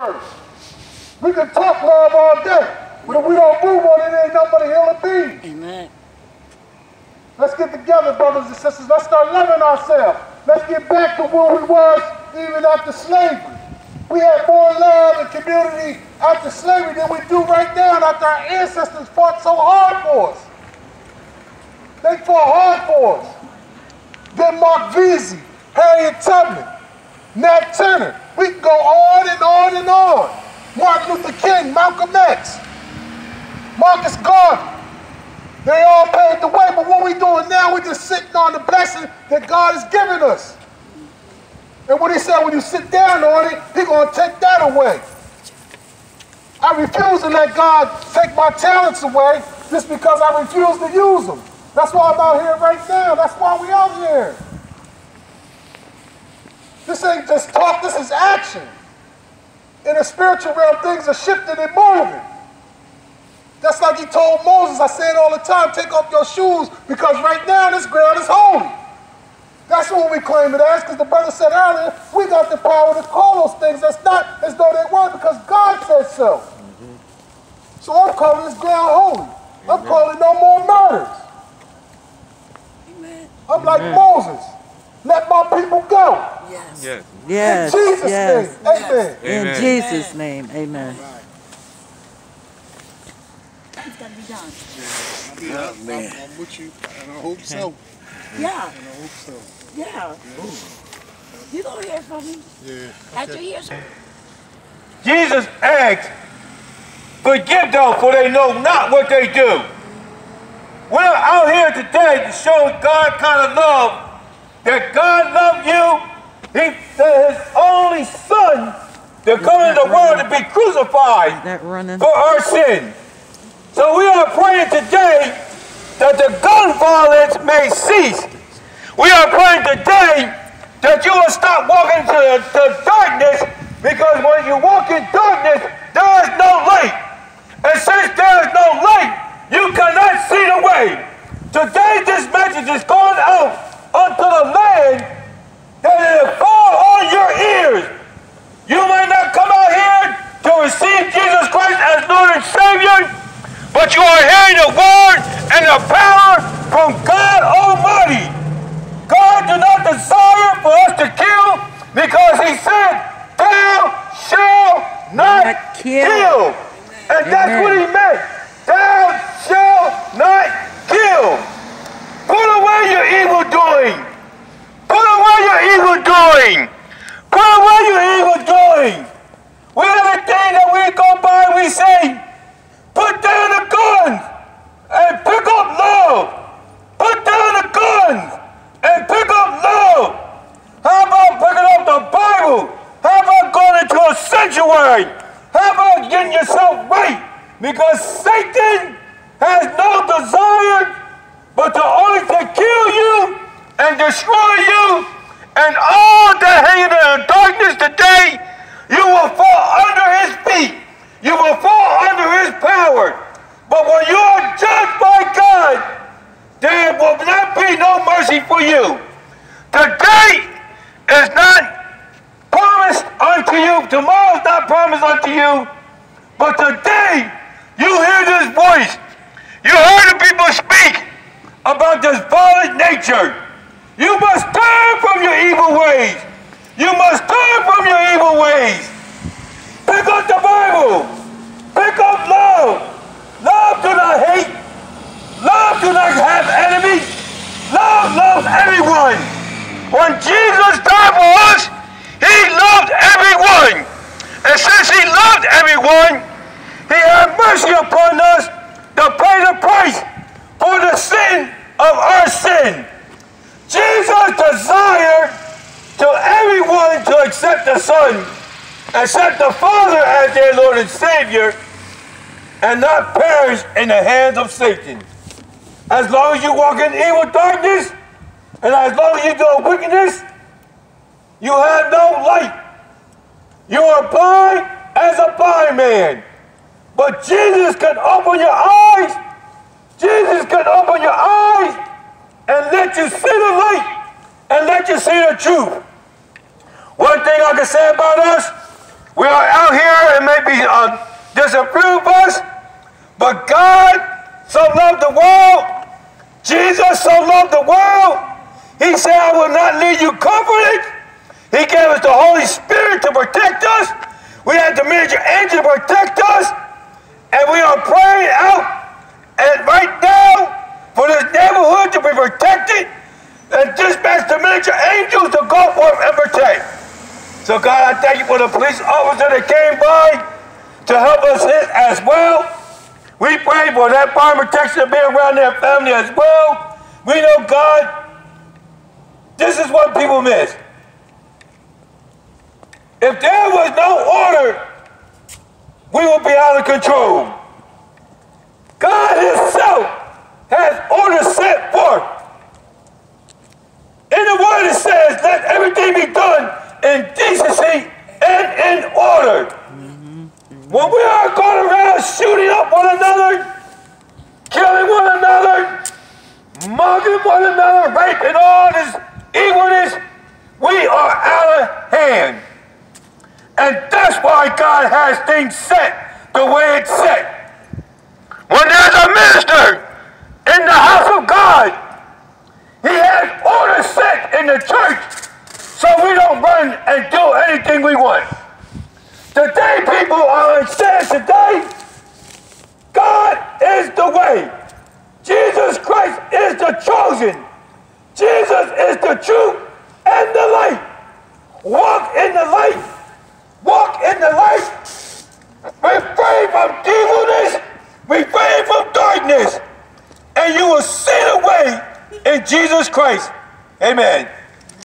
We can talk love all day, but if we don't move on it, ain't nobody here to be. Amen. Let's get together, brothers and sisters. Let's start loving ourselves. Let's get back to where we was even after slavery. We had more love and community after slavery than we do right now after our ancestors fought so hard for us. They fought hard for us. Denmark Vesey, Harriet Tubman, Nat Turner. We can go on and on and on. Martin Luther King, Malcolm X, Marcus Garvey. They all paved the way, but what we doing now, we're just sitting on the blessing that God has given us. And what he said, when you sit down on it, he's gonna take that away. I refuse to let God take my talents away just because I refuse to use them. That's why I'm out here right now. That's why we out here. This ain't just talk, this is action. In the spiritual realm, things are shifting and moving. That's like he told Moses, I say it all the time, take off your shoes because right now this ground is holy. That's what we claim it as, because the brother said earlier, we got the power to call those things that's not as though they were because God said so. Mm-hmm. So I'm calling this ground holy. Amen. I'm calling no more murders. Amen. I'm like Amen. Moses. Let my people go. Yes. Yes. yes. In Jesus' yes. name. Amen. Amen. In Jesus' name. Amen. It's got to be done. Yeah, oh, man. I'm, I'm with you, and I hope so. Yeah. And I hope so. Yeah. You gonna hear from me? Yeah. After you hear something. Jesus asked, forgive them for they know not what they do. We're out here today to show God kind of love, that God loved you. He sent his only son to come into the world to be crucified for our sin. So we are praying today that the gun violence may cease. We are praying today that you will stop walking to the, to darkness because when you walk in darkness, there is no light. And since there is no light, you cannot see the way. Today this message is going out unto the land that it will fall on your ears. You may not come out here to receive Jesus Christ as Lord and Savior, but you are hearing the word and the power from God Almighty. God did not desire for us to kill because he said, thou shalt not, not kill. kill. And Amen. that's what he meant. Thou shalt not kill. Put away your evil doing. Put away your evil doing. Put away your evil doing. We everything that we go by, we say, Put down the guns and pick up love. Put down the guns and pick up love. How about picking up the Bible? How about going into sanctuary? How about getting yourself right? Because Satan has no desire but to only to kill you and destroy you. And all the hate and darkness today, you will fall under his feet. You will fall under his power. But when you are judged by God, there will not be no mercy for you. The day is not promised unto you. Tomorrow is not promised unto you. But today you hear this voice. You heard the people speak about this violent nature. You must turn from your evil ways. You must turn from your evil ways. Pick up the Bible. Pick up love. Love do not hate. Love do not have enemies. Love loves everyone. When Jesus died for us, everyone. And since he loved everyone, he had mercy upon us to pay the price for the sin of our sin. Jesus desired to everyone to accept the Son accept the Father as their Lord and Savior, and not perish in the hands of Satan. As long as you walk in evil darkness, and as long as you do wickedness, you have no light. You are blind as a blind man. But Jesus can open your eyes. Jesus can open your eyes and let you see the light and let you see the truth. One thing I can say about us, we are out here there may be uh, disapprove us, but God so loved the world, Jesus so loved the world, he said, I will not leave you comforted. He gave us the Holy Spirit to protect. We had the minister angel protect us. And we are praying out and right now for this neighborhood to be protected and dispatch the major angels to go forth and protect. So God, I thank you for the police officer that came by to help us as well. We pray for that fire protection to be around their family as well. We know God this is what people miss. If there was no order, we would be out of control. God Himself has order set forth. In the Word it says, let everything be done in decency and in order. Mm-hmm. When we are going around shooting up one another, killing one another, mugging one another, raping all this evilness, we are out of hand. And that's why God has things set the way it's set. When there's a minister in the house of God, he has order set in the church so we don't run and do anything we want. Today people are in saying today, God is the way. Jesus Christ is the chosen. Jesus is the truth and the light. Walk in the light. Walk in the light. Refrain from evilness. Refrain from darkness. And you will see the way in Jesus Christ. Amen.